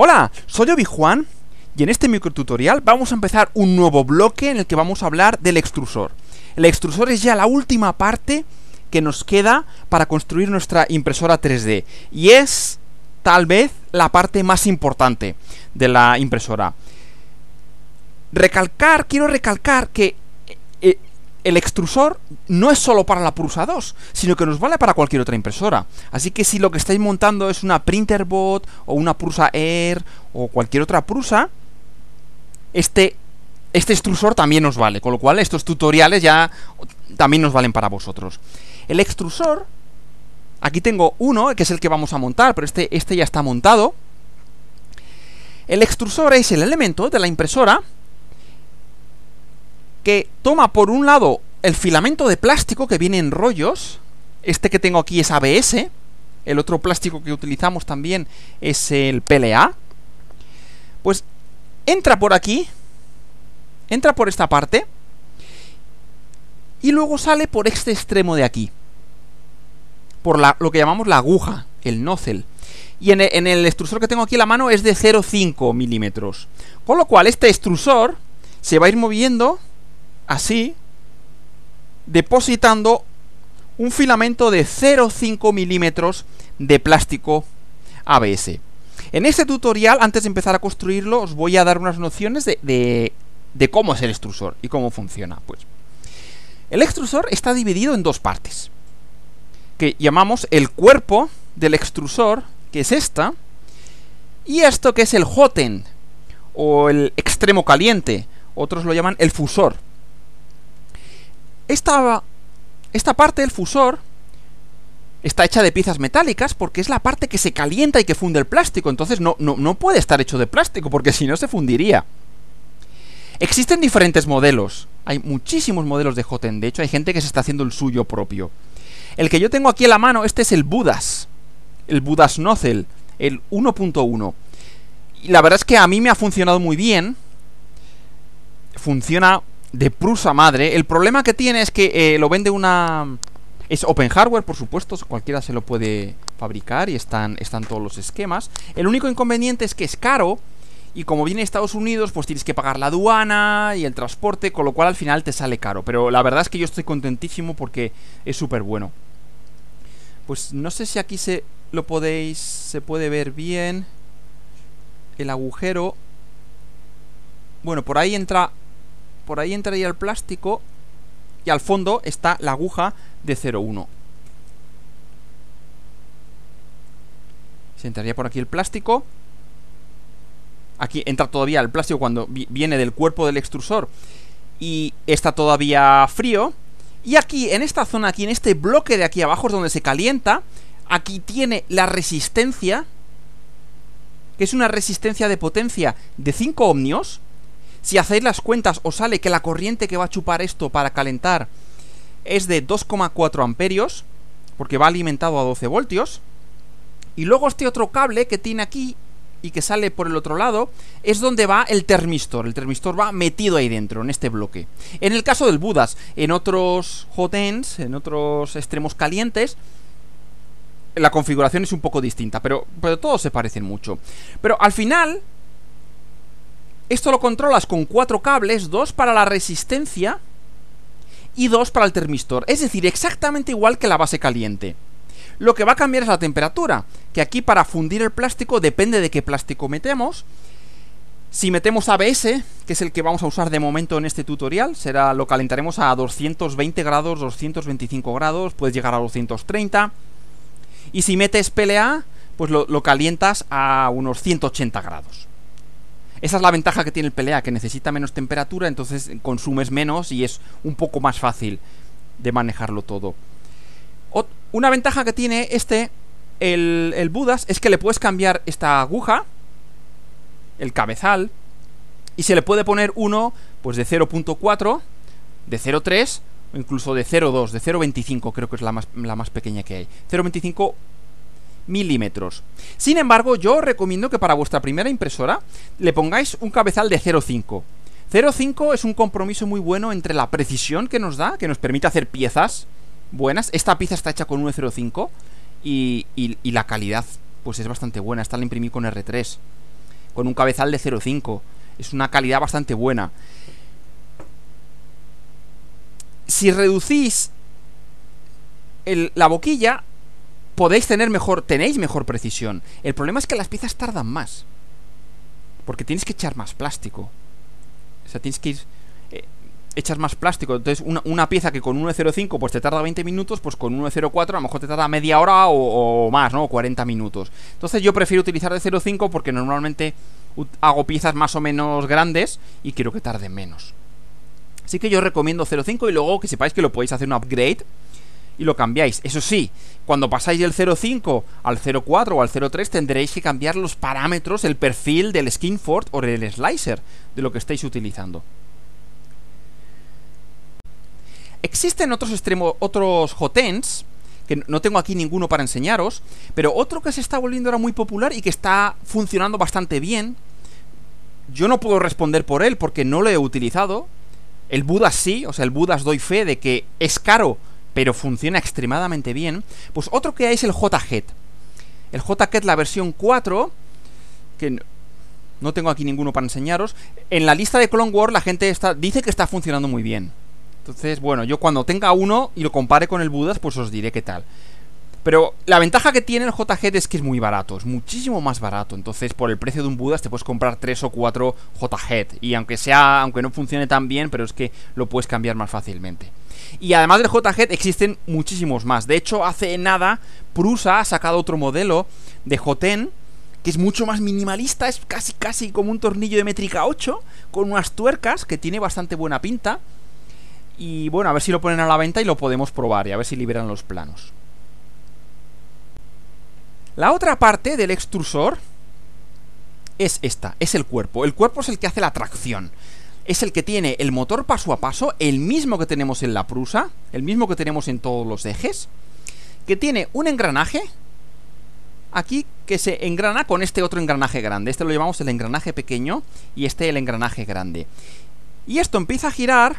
Hola, soy Obi-Juan y en este microtutorial vamos a empezar un nuevo bloque en el que vamos a hablar del extrusor. El extrusor es ya la última parte que nos queda para construir nuestra impresora 3D y es tal vez la parte más importante de la impresora. Recalcar, quiero recalcar que el extrusor no es solo para la Prusa 2, sino que nos vale para cualquier otra impresora. Así que si lo que estáis montando es una Printerbot o una Prusa Air o cualquier otra Prusa, este, este extrusor también nos vale. Con lo cual estos tutoriales ya también nos valen para vosotros. El extrusor, aquí tengo uno, que es el que vamos a montar, pero este, este ya está montado. El extrusor es el elemento de la impresora que toma por un lado el filamento de plástico que viene en rollos, este que tengo aquí es ABS, el otro plástico que utilizamos también es el PLA, pues entra por aquí, entra por esta parte, y luego sale por este extremo de aquí, por la, lo que llamamos la aguja, el nozzle. Y en el, en el extrusor que tengo aquí en la mano es de 0,5 milímetros. Con lo cual este extrusor se va a ir moviendo así, depositando un filamento de 0,5 milímetros de plástico ABS. En este tutorial, antes de empezar a construirlo, os voy a dar unas nociones de, cómo es el extrusor y cómo funciona. Pues el extrusor está dividido en dos partes, que llamamos el cuerpo del extrusor, que es esta, y esto que es el hot end, o el extremo caliente, otros lo llaman el fusor. Esta, esta parte del fusor está hecha de piezas metálicas porque es la parte que se calienta y que funde el plástico. Entonces no, no, no puede estar hecho de plástico porque si no se fundiría. Existen diferentes modelos. Hay muchísimos modelos de Joten. De hecho, hay gente que se está haciendo el suyo propio. El que yo tengo aquí en la mano, este es el Budas. El Budas Nozzle. El 1.1. Y la verdad es que a mí me ha funcionado muy bien. Funciona de prusa madre. El problema que tiene es que eh, lo vende una... Es open hardware, por supuesto, cualquiera se lo puede fabricar y están, están todos los esquemas. El único inconveniente es que es caro y como viene de Estados Unidos, pues tienes que pagar la aduana y el transporte, con lo cual al final te sale caro. Pero la verdad es que yo estoy contentísimo porque es súper bueno. Pues no sé si aquí se lo podéis, se puede ver bien el agujero. Bueno, por ahí entra por ahí entraría el plástico y al fondo está la aguja de 0,1. Se entraría por aquí el plástico. Aquí entra todavía el plástico cuando viene del cuerpo del extrusor y está todavía frío. Y aquí, en esta zona, aquí en este bloque de aquí abajo es donde se calienta. Aquí tiene la resistencia, que es una resistencia de potencia de 5 ohmios. Si hacéis las cuentas os sale que la corriente que va a chupar esto para calentar es de 2,4 amperios, porque va alimentado a 12 voltios. Y luego este otro cable que tiene aquí y que sale por el otro lado es donde va el termistor. El termistor va metido ahí dentro, en este bloque. En el caso del Budas, en otros hot ends, en otros extremos calientes, la configuración es un poco distinta, pero, pero todos se parecen mucho. Pero al final, esto lo controlas con cuatro cables, dos para la resistencia y dos para el termistor. Es decir, exactamente igual que la base caliente. Lo que va a cambiar es la temperatura, que aquí para fundir el plástico depende de qué plástico metemos. Si metemos ABS, que es el que vamos a usar de momento en este tutorial, será lo calentaremos a 220 grados, 225 grados, puedes llegar a 230. Y si metes PLA, pues lo, lo calientas a unos 180 grados. Esa es la ventaja que tiene el pelea, que necesita menos temperatura, entonces consumes menos y es un poco más fácil de manejarlo todo. una ventaja que tiene este, el, el Budas, es que le puedes cambiar esta aguja, el cabezal, y se le puede poner uno, pues de 0.4, de 0.3, o incluso de 0.2, de 0.25 creo que es la más, la más pequeña que hay. 0.25 milímetros. Sin embargo, yo os recomiendo que para vuestra primera impresora le pongáis un cabezal de 0,5. 0,5 es un compromiso muy bueno entre la precisión que nos da, que nos permite hacer piezas buenas. Esta pieza está hecha con 1,05 y, y, y la calidad pues es bastante buena. Esta la imprimí con R3. con un cabezal de 0.5. Es una calidad bastante buena. Si reducís la boquilla, podéis tener mejor, tenéis mejor precisión. El problema es que las piezas tardan más. Porque tienes que echar más plástico. O sea, tienes que ir echas más plástico. Entonces, una, pieza que con 1.05 pues te tarda 20 minutos, pues con 1.04 a lo mejor te tarda media hora o, más, ¿no? O 40 minutos. Entonces, yo prefiero utilizar de 0.5 porque normalmente hago piezas más o menos grandes y quiero que tarde menos. Así que yo recomiendo 0.5 y luego que sepáis que lo podéis hacer un upgrade y lo cambiáis. Eso sí, cuando pasáis del 0.5 al 0.4 o al 0.3 tendréis que cambiar los parámetros, el perfil del Skinford o del slicer de lo que estéis utilizando. Existen otros extremos, otros hotens, que no tengo aquí ninguno para enseñaros, pero otro que se está volviendo ahora muy popular y que está funcionando bastante bien. Yo no puedo responder por él porque no lo he utilizado. El Budas sí, o sea, el Budas doy fe de que es caro, pero funciona extremadamente bien. Pues otro que hay es el JHET. El JHET, la versión 4, que no tengo aquí ninguno para enseñaros. En la lista de Clone Wars la gente dice que está funcionando muy bien. Entonces, bueno, yo cuando tenga uno y lo compare con el Budas, pues os diré qué tal. Pero la ventaja que tiene el JHET es que es muy barato, es muchísimo más barato. Entonces, por el precio de un Budas te puedes comprar 3 o 4 JHET. Y aunque sea, aunque no funcione tan bien, pero es que lo puedes cambiar más fácilmente. Y además del JHET existen muchísimos más. De hecho, hace nada, Prusa ha sacado otro modelo de Joten que es mucho más minimalista, es casi casi como un tornillo de métrica 8, con unas tuercas que tiene bastante buena pinta. Y bueno, a ver si lo ponen a la venta y lo podemos probar y a ver si liberan los planos. La otra parte del extrusor es esta, es el cuerpo. El cuerpo es el que hace la tracción. Es el que tiene el motor paso a paso, el mismo que tenemos en la prusa, el mismo que tenemos en todos los ejes, que tiene un engranaje aquí que se engrana con este otro engranaje grande. Este lo llamamos el engranaje pequeño y este el engranaje grande. Y esto empieza a girar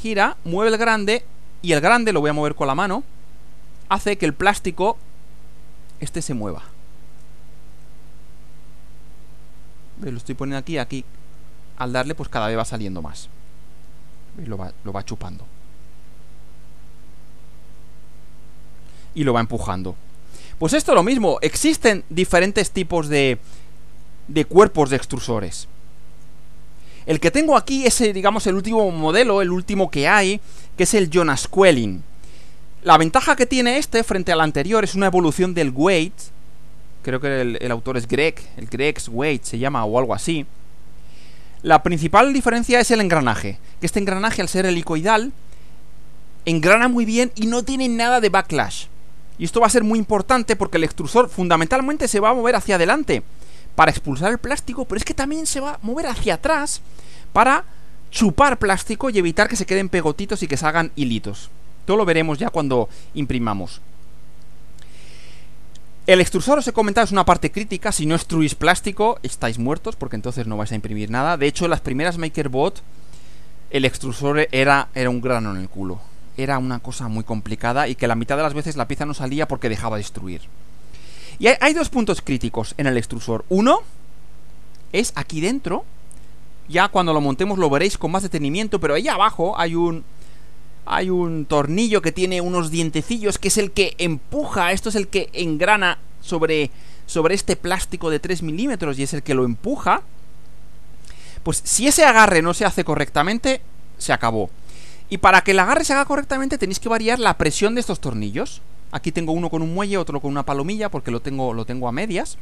gira, mueve el grande y el grande, lo voy a mover con la mano, hace que el plástico este se mueva. Lo estoy poniendo aquí, aquí al darle pues cada vez va saliendo más. Lo va, lo va chupando. Y lo va empujando. Pues esto es lo mismo, existen diferentes tipos de, de cuerpos de extrusores. El que tengo aquí es, digamos, el último modelo, el último que hay, que es el Jonas Quelling. La ventaja que tiene este frente al anterior es una evolución del weight. Creo que el, autor es Greg, el Greg's Weight se llama o algo así. La principal diferencia es el engranaje, que este engranaje al ser helicoidal engrana muy bien y no tiene nada de backlash. Y esto va a ser muy importante porque el extrusor fundamentalmente se va a mover hacia adelante para expulsar el plástico, pero es que también se va a mover hacia atrás para chupar plástico y evitar que se queden pegotitos y que salgan hilitos. Todo lo veremos ya cuando imprimamos. El extrusor, os he comentado, es una parte crítica. Si no extruís plástico, estáis muertos, porque entonces no vais a imprimir nada. De hecho, en las primeras MakerBot, el extrusor era, era un grano en el culo. Era una cosa muy complicada y que la mitad de las veces la pieza no salía porque dejaba de destruir. Y hay, dos puntos críticos en el extrusor. Uno es aquí dentro. Ya cuando lo montemos lo veréis con más detenimiento, pero ahí abajo hay un hay un tornillo que tiene unos dientecillos que es el que empuja, esto es el que engrana sobre, sobre este plástico de 3 milímetros y es el que lo empuja. Pues si ese agarre no se hace correctamente, se acabó. Y para que el agarre se haga correctamente tenéis que variar la presión de estos tornillos. Aquí tengo uno con un muelle, otro con una palomilla, porque lo tengo, lo tengo a medias.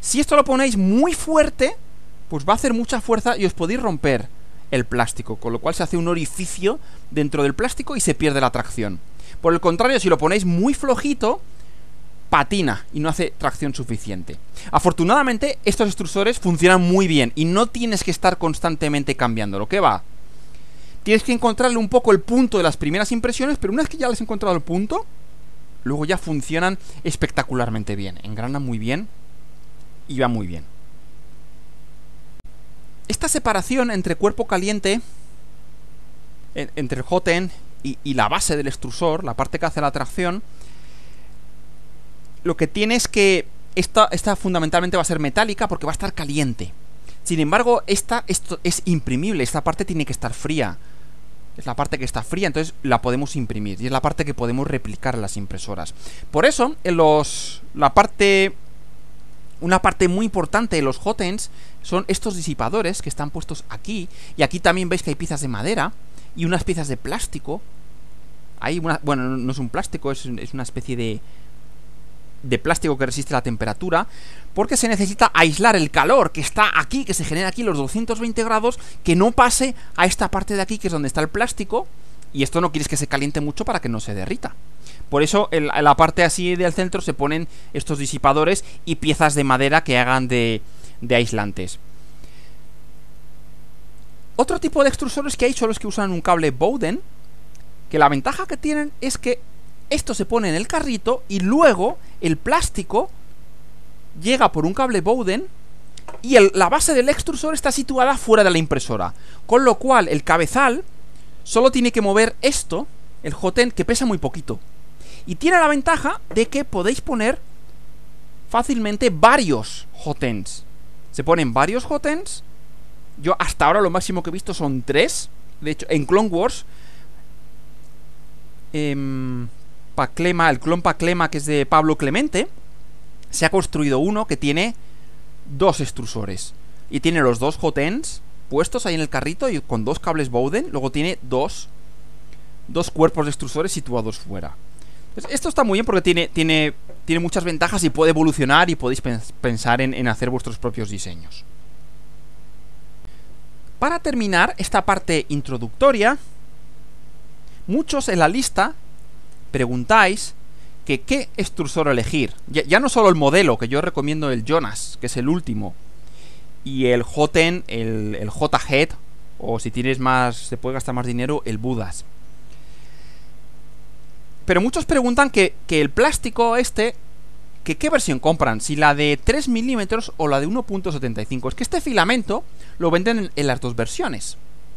Si esto lo ponéis muy fuerte, pues va a hacer mucha fuerza y os podéis romper el plástico, con lo cual se hace un orificio dentro del plástico y se pierde la tracción. Por el contrario, si lo ponéis muy flojito, patina y no hace tracción suficiente. Afortunadamente, estos extrusores funcionan muy bien y no tienes que estar constantemente cambiando. Lo que va? Tienes que encontrarle un poco el punto de las primeras impresiones, pero una vez que ya les has encontrado el punto, luego ya funcionan espectacularmente bien, engranan muy bien y va muy bien. Esta separación entre cuerpo caliente, entre el hot end y, y, la base del extrusor, la parte que hace la tracción, lo que tiene es que esta, esta fundamentalmente va a ser metálica porque va a estar caliente. Sin embargo, esta esto es imprimible, esta parte tiene que estar fría. Es la parte que está fría, entonces la podemos imprimir. Y es la parte que podemos replicar en las impresoras. Por eso, en los. La parte. Una parte muy importante de los hotends son estos disipadores que están puestos aquí. Y aquí también veis que hay piezas de madera y unas piezas de plástico. Hay una. Bueno, no es un plástico, es, es una especie de de plástico que resiste la temperatura, porque se necesita aislar el calor que está aquí, que se genera aquí los 220 grados, que no pase a esta parte de aquí, que es donde está el plástico, y esto no quieres que se caliente mucho para que no se derrita. Por eso en la parte así del centro se ponen estos disipadores y piezas de madera que hagan de, aislantes. Otro tipo de extrusores que hay son los que usan un cable Bowden, que la ventaja que tienen es que esto se pone en el carrito y luego el plástico llega por un cable Bowden y la base del extrusor está situada fuera de la impresora. Con lo cual el cabezal solo tiene que mover esto, el hoten, que pesa muy poquito. Y tiene la ventaja de que podéis poner fácilmente varios hotens. Se ponen varios hotens. Yo hasta ahora lo máximo que he visto son tres. De hecho, en Clone Wars... Eh, Paclema, el clon Paclema que es de Pablo Clemente, se ha construido uno que tiene dos extrusores. Y tiene los dos hotens puestos ahí en el carrito y con dos cables Bowden. Luego tiene dos, dos cuerpos de extrusores situados fuera. Esto está muy bien porque tiene, tiene, tiene muchas ventajas y puede evolucionar y podéis pensar en, en hacer vuestros propios diseños. Para terminar esta parte introductoria, muchos en la lista preguntáis que qué extrusor elegir. Ya, no solo el modelo, que yo recomiendo el Jonas, que es el último, y el Joten, el, el J-Head, o si tienes más, se puede gastar más dinero, el Budas. Pero muchos preguntan que, el plástico este, que qué versión compran, si la de 3 milímetros o la de 1.75. Es que este filamento lo venden en, en las dos versiones.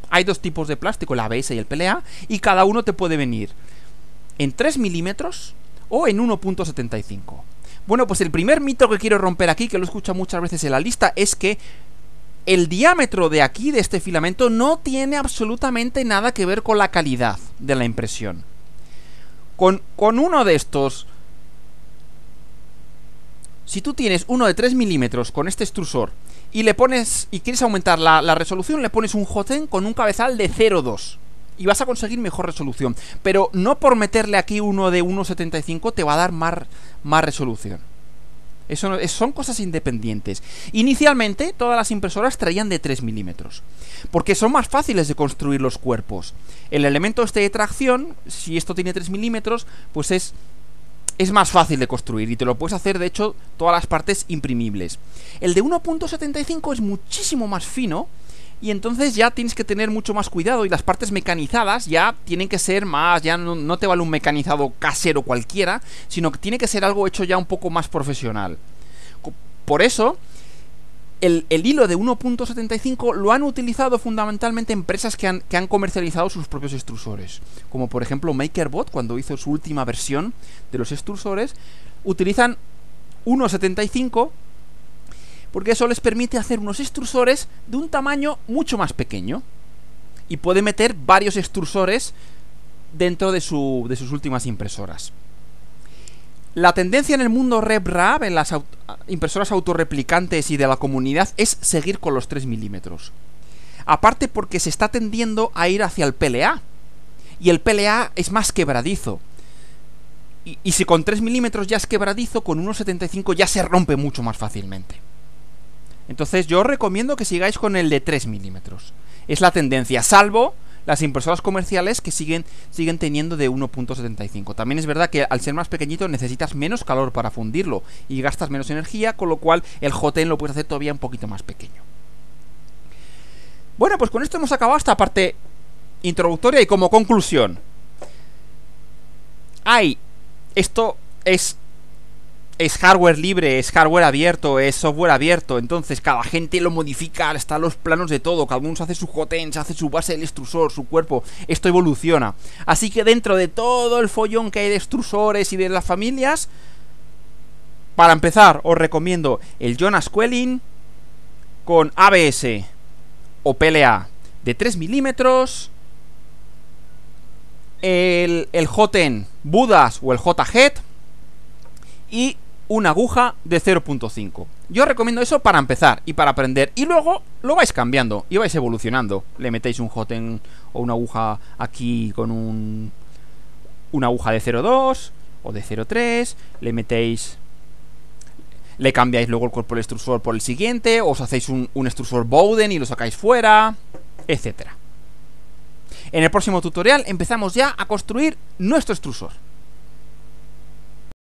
Hay dos tipos de plástico, el ABS y el PLA, y cada uno te puede venir en 3 milímetros o en 1.75. Bueno, pues el primer mito que quiero romper aquí, que lo escucho muchas veces en la lista, es que el diámetro de aquí, de este filamento, no tiene absolutamente nada que ver con la calidad de la impresión. Con, con uno de estos... Si tú tienes uno de 3 milímetros con este extrusor y le pones y quieres aumentar la, la resolución, le pones un Joten con un cabezal de 0,2 y vas a conseguir mejor resolución. Pero no por meterle aquí uno de 1.75 te va a dar más, más resolución. Son cosas independientes. Inicialmente todas las impresoras traían de 3 milímetros. Porque son más fáciles de construir los cuerpos. El elemento este de tracción, si esto tiene 3 milímetros, pues es, es más fácil de construir. Y te lo puedes hacer, de hecho, todas las partes imprimibles. El de 1.75 es muchísimo más fino y entonces ya tienes que tener mucho más cuidado y las partes mecanizadas ya tienen que ser más, ya no, te vale un mecanizado casero cualquiera, sino que tiene que ser algo hecho ya un poco más profesional. Por eso, el, hilo de 1.75 lo han utilizado fundamentalmente empresas que han, que han comercializado sus propios extrusores, como por ejemplo MakerBot cuando hizo su última versión de los extrusores, utilizan 1.75 porque eso les permite hacer unos extrusores de un tamaño mucho más pequeño. Y puede meter varios extrusores dentro de, su, de sus últimas impresoras. La tendencia en el mundo RepRap, en las impresoras autorreplicantes y de la comunidad, es seguir con los 3 milímetros. Aparte porque se está tendiendo a ir hacia el PLA. Y el PLA es más quebradizo. Y, y si con 3 milímetros ya es quebradizo, con 1,75 ya se rompe mucho más fácilmente. Entonces yo recomiendo que sigáis con el de 3 milímetros. Es la tendencia, salvo las impresoras comerciales que siguen, siguen teniendo de 1.75. También es verdad que al ser más pequeñito necesitas menos calor para fundirlo y gastas menos energía, con lo cual el JTN lo puedes hacer todavía un poquito más pequeño. Bueno, pues con esto hemos acabado esta parte introductoria y como conclusión. Hay, esto es es hardware libre, es hardware abierto, es software abierto, entonces cada gente lo modifica, está los planos de todo, cada uno se hace su se hace su base del extrusor, su cuerpo, esto evoluciona. Así que dentro de todo el follón que hay de extrusores y de las familias, Para empezar, os recomiendo el Jonas Quelling con ABS o PLA de 3 milímetros, el, el JTEN Budas o el JHEAD y una aguja de 0.5. Yo recomiendo eso para empezar y para aprender. Y luego lo vais cambiando y vais evolucionando. Le metéis un JTEN o una aguja aquí con un... Una aguja de 0.2 o de 0.3. Le metéis le cambiáis luego el cuerpo del extrusor por el siguiente, os hacéis un, un extrusor Bowden y lo sacáis fuera, etcétera. En el próximo tutorial empezamos ya a construir nuestro extrusor.